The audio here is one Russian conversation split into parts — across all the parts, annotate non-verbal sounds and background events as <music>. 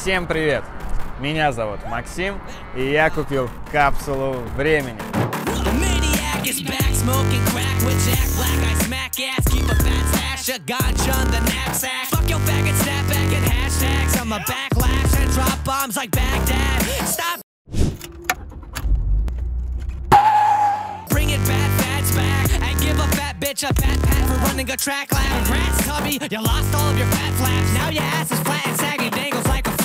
Всем привет! Меня зовут Максим, и я купил капсулу времени. Bitch a pat for running a track lab. Congrats, Tubby, you lost all of your fat flaps. Now your ass is flat and saggy, dangles like a.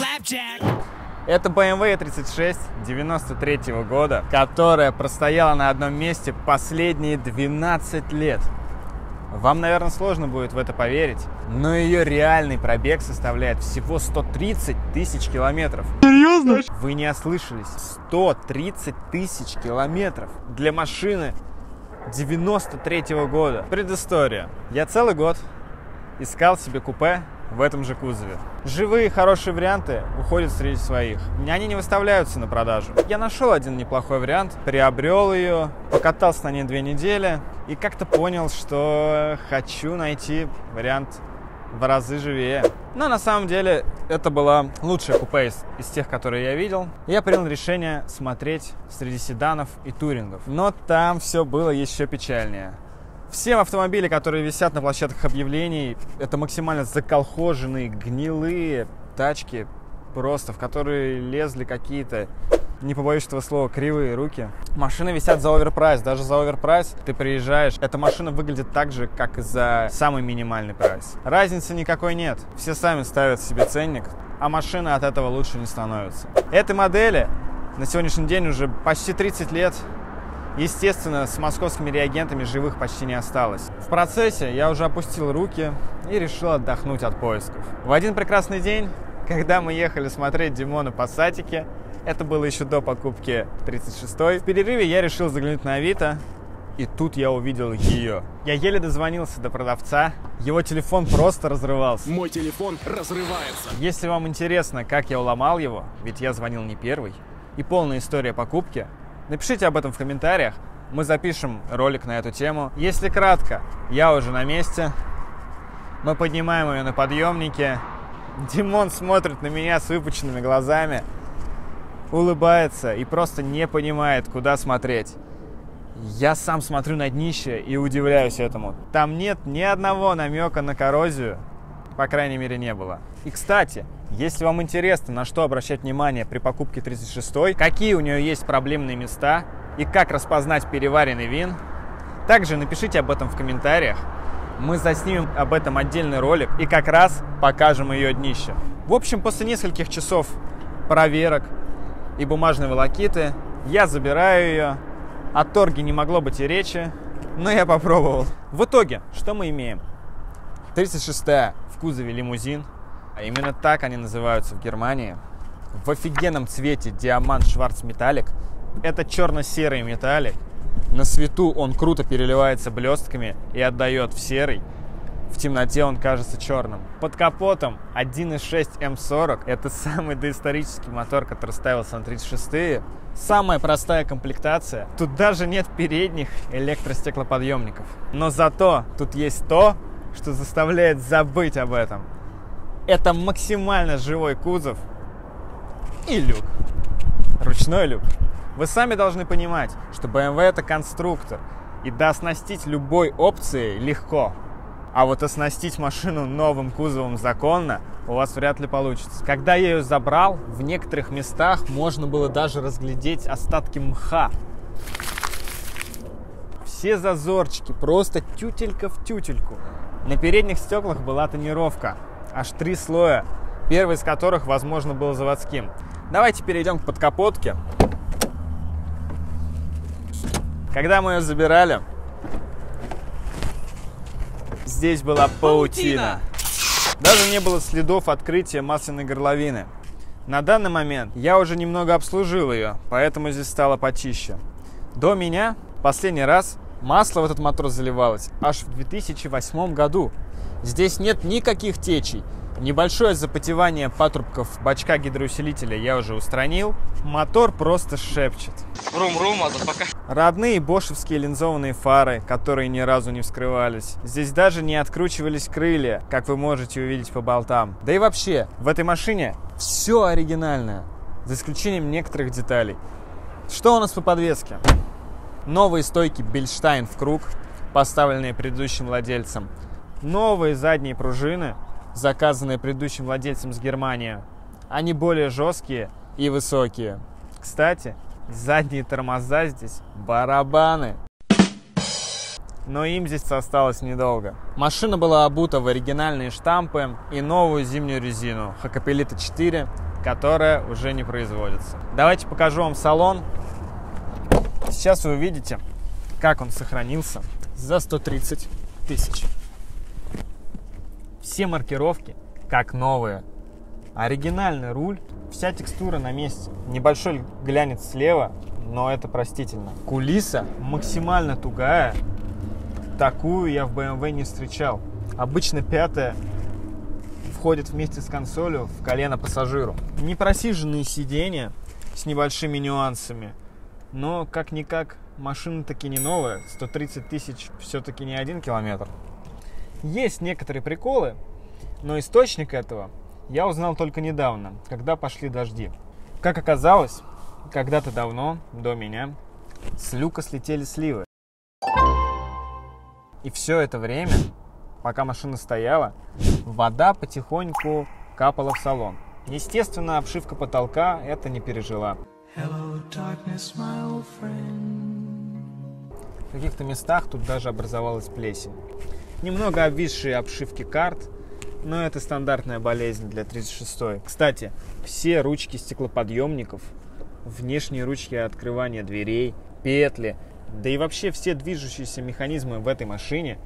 Это BMW 36 93 года, которая простояла на одном месте последние 12 лет. Вам, наверное, сложно будет в это поверить, но ее реальный пробег составляет всего 130 тысяч километров. Серьезно? Вы не ослышались. 130 тысяч километров для машины 93 года. Предыстория. Я целый год искал себе купе в этом же кузове. Живые хорошие варианты уходят среди своих. Они не выставляются на продажу. Я нашел один неплохой вариант, приобрел ее, покатался на ней две недели и как-то понял, что хочу найти вариант в разы живее. Но на самом деле это была лучшая купе из, из тех, которые я видел. Я принял решение смотреть среди седанов и турингов. Но там все было еще печальнее. Все автомобили, которые висят на площадках объявлений, это максимально заколхоженные, гнилые тачки, просто в которые лезли какие-то, не побоюсь этого слова, кривые руки. Машины висят за overprice. Даже за overprice ты приезжаешь, эта машина выглядит так же, как и за самый минимальный прайс. Разницы никакой нет. Все сами ставят себе ценник, а машины от этого лучше не становятся. Этой модели на сегодняшний день уже почти 30 лет, Естественно, с московскими реагентами живых почти не осталось. В процессе я уже опустил руки и решил отдохнуть от поисков. В один прекрасный день, когда мы ехали смотреть Димона по сатике, это было еще до покупки 36-й, в перерыве я решил заглянуть на Авито, и тут я увидел ее. Я еле дозвонился до продавца, его телефон просто разрывался. Мой телефон разрывается. Если вам интересно, как я уломал его, ведь я звонил не первый, и полная история покупки, Напишите об этом в комментариях, мы запишем ролик на эту тему. Если кратко, я уже на месте. Мы поднимаем ее на подъемнике. Димон смотрит на меня с выпученными глазами, улыбается и просто не понимает, куда смотреть. Я сам смотрю на днище и удивляюсь этому. Там нет ни одного намека на коррозию, по крайней мере, не было. И, кстати, если вам интересно, на что обращать внимание при покупке 36-й, какие у нее есть проблемные места и как распознать переваренный вин, также напишите об этом в комментариях. Мы заснимем об этом отдельный ролик и как раз покажем ее днище. В общем, после нескольких часов проверок и бумажной волокиты я забираю ее. О торге не могло быть и речи, но я попробовал. В итоге, что мы имеем? 36-я в кузове лимузин, а именно так они называются в Германии. В офигенном цвете диамант Шварц Металлик. Это черно-серый металлик. На свету он круто переливается блестками и отдает в серый. В темноте он кажется черным. Под капотом 1.6 М40. Это самый доисторический мотор, который ставился на 36-е. Самая простая комплектация. Тут даже нет передних электростеклоподъемников. Но зато тут есть то, что заставляет забыть об этом. Это максимально живой кузов и люк. Ручной люк. Вы сами должны понимать, что BMW это конструктор. И дооснастить любой опцией легко. А вот оснастить машину новым кузовом законно у вас вряд ли получится. Когда я ее забрал, в некоторых местах можно было даже разглядеть остатки мха. Все зазорчики, просто тютелька в тютельку. На передних стеклах была тонировка, аж три слоя, первый из которых, возможно, был заводским. Давайте перейдем к подкапотке. Когда мы ее забирали, здесь была паутина. Даже не было следов открытия масляной горловины. На данный момент я уже немного обслужил ее, поэтому здесь стало почище. До меня последний раз масло в этот мотор заливалось аж в 2008 году. Здесь нет никаких течей, Небольшое запотевание патрубков бачка гидроусилителя я уже устранил. Мотор просто шепчет. Рум-рум, а тут пока... Родные бошевские линзованные фары, которые ни разу не вскрывались. Здесь даже не откручивались крылья, как вы можете увидеть по болтам. Да и вообще, в этой машине все оригинальное, за исключением некоторых деталей. Что у нас по подвеске? Новые стойки Бельштайн в круг, поставленные предыдущим владельцем. Новые задние пружины, заказанные предыдущим владельцем с Германии. Они более жесткие и высокие. Кстати, задние тормоза здесь барабаны. Но им здесь осталось недолго. Машина была обута в оригинальные штампы и новую зимнюю резину Хакапелита 4, которая уже не производится. Давайте покажу вам салон. Сейчас вы увидите, как он сохранился за 130 тысяч. Все маркировки как новые. Оригинальный руль, вся текстура на месте. Небольшой глянец слева, но это простительно. Кулиса максимально тугая. Такую я в BMW не встречал. Обычно пятая входит вместе с консолью в колено пассажиру. Непросиженные сиденья с небольшими нюансами. Но как-никак машина таки не новая. 130 тысяч все-таки не один километр. Есть некоторые приколы, но источник этого я узнал только недавно, когда пошли дожди. Как оказалось, когда-то давно, до меня, с люка слетели сливы. И все это время, пока машина стояла, вода потихоньку капала в салон. Естественно, обшивка потолка это не пережила. Hello, darkness. В каких-то местах тут даже образовалась плесень. Немного обвисшие обшивки карт, но это стандартная болезнь для 36-й. Кстати, все ручки стеклоподъемников, внешние ручки открывания дверей, петли, да и вообще все движущиеся механизмы в этой машине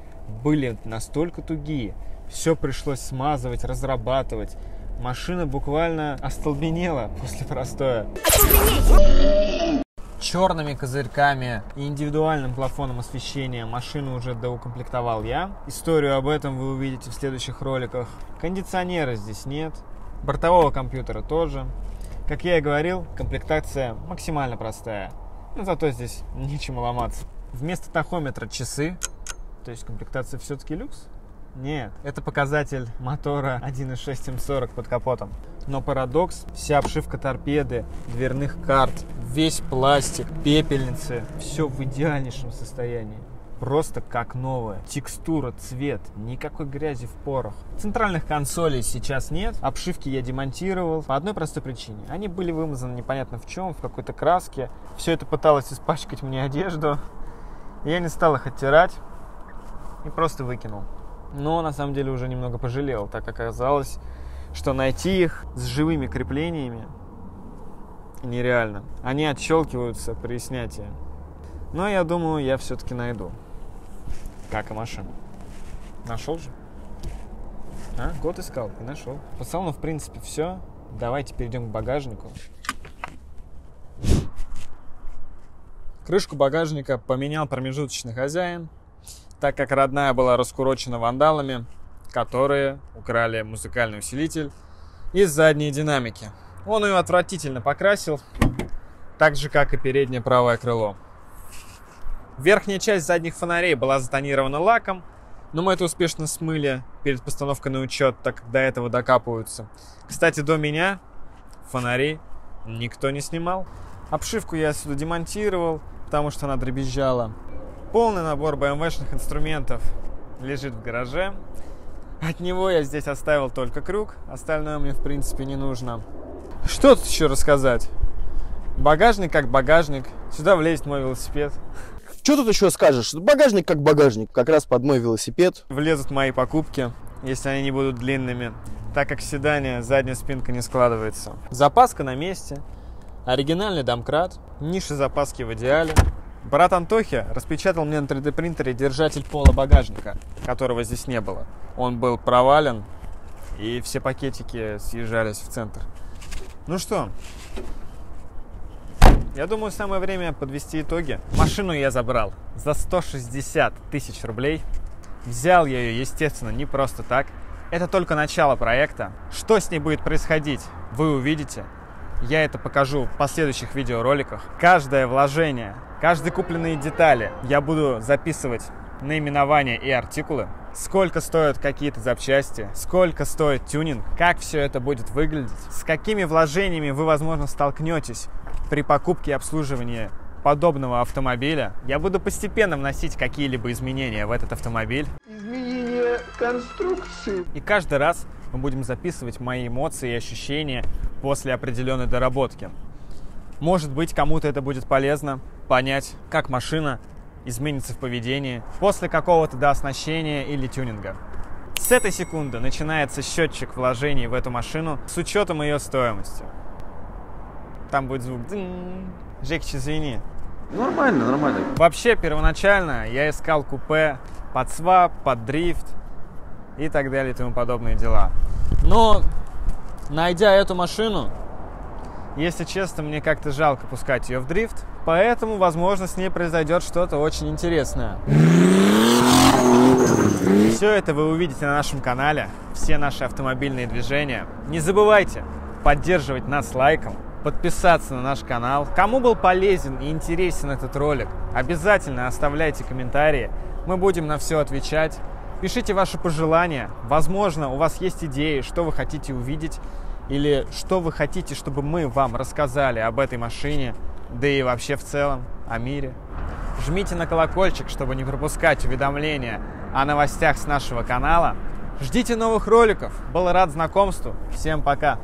были настолько тугие. Все пришлось смазывать, разрабатывать. Машина буквально остолбенела <laughs> после простоя. Черными козырьками и индивидуальным плафоном освещения машину уже доукомплектовал я. Историю об этом вы увидите в следующих роликах. Кондиционера здесь нет, бортового компьютера тоже. Как я и говорил, комплектация максимально простая. Но зато здесь <laughs> нечему ломаться. Вместо тахометра часы, то есть комплектация все-таки люкс. Нет, это показатель мотора 1.6 М40 под капотом. Но парадокс, вся обшивка торпеды, дверных карт, весь пластик, пепельницы, все в идеальнейшем состоянии. Просто как новое. Текстура, цвет, никакой грязи в порах. Центральных консолей сейчас нет. Обшивки я демонтировал по одной простой причине. Они были вымазаны непонятно в чем, в какой-то краске. Все это пыталось испачкать мне одежду. Я не стал их оттирать и просто выкинул. Но на самом деле уже немного пожалел, так как оказалось, что найти их с живыми креплениями нереально. Они отщелкиваются при снятии. Но я думаю, я все-таки найду. Как и машину. Нашел же? А, год искал и нашел. По салону, в принципе, все. Давайте перейдем к багажнику. Крышку багажника поменял промежуточный хозяин, так как родная была раскурочена вандалами, которые украли музыкальный усилитель и задние динамики. Он ее отвратительно покрасил, так же, как и переднее правое крыло. Верхняя часть задних фонарей была затонирована лаком, но мы это успешно смыли перед постановкой на учет, так как до этого докапываются. Кстати, до меня фонари никто не снимал. Обшивку я сюда демонтировал, потому что она дребезжала. Полный набор BMW-шных инструментов лежит в гараже. От него я здесь оставил только крюк, остальное мне в принципе не нужно. Что тут еще рассказать? Багажник как багажник. Сюда влезет мой велосипед. Что тут еще скажешь? Багажник как багажник, как раз под мой велосипед. Влезут мои покупки, если они не будут длинными, так как в седане задняя спинка не складывается. Запаска на месте. Оригинальный домкрат. Ниша запаски в идеале. Брат Антохи распечатал мне на 3D принтере держатель пола багажника, которого здесь не было. Он был провален, и все пакетики съезжались в центр. Ну что, я думаю, самое время подвести итоги. Машину я забрал за 160 тысяч рублей. Взял я ее, естественно, не просто так. Это только начало проекта. Что с ней будет происходить, вы увидите. Я это покажу в последующих видеороликах. Каждое вложение, каждые купленные детали я буду записывать наименования и артикулы, сколько стоят какие-то запчасти, сколько стоит тюнинг, как все это будет выглядеть, с какими вложениями вы, возможно, столкнетесь при покупке и обслуживании подобного автомобиля. Я буду постепенно вносить какие-либо изменения в этот автомобиль. Изменение конструкции. И каждый раз мы будем записывать мои эмоции и ощущения после определенной доработки. Может быть, кому-то это будет полезно понять, как машина изменится в поведении после какого-то дооснащения или тюнинга. С этой секунды начинается счетчик вложений в эту машину с учетом ее стоимости. Там будет звук. «дзынь». Жекич, извини. Нормально, нормально. Вообще, первоначально я искал купе под свап, под дрифт и так далее и тому подобные дела. Но, найдя эту машину, если честно, мне как-то жалко пускать ее в дрифт, поэтому, возможно, с ней произойдет что-то очень интересное. Все это вы увидите на нашем канале, все наши автомобильные движения. Не забывайте поддерживать нас лайком, подписаться на наш канал. Кому был полезен и интересен этот ролик, обязательно оставляйте комментарии. Мы будем на все отвечать. Пишите ваши пожелания. Возможно, у вас есть идеи, что вы хотите увидеть или что вы хотите, чтобы мы вам рассказали об этой машине, да и вообще в целом о мире. Жмите на колокольчик, чтобы не пропускать уведомления о новостях с нашего канала. Ждите новых роликов. Был рад знакомству. Всем пока.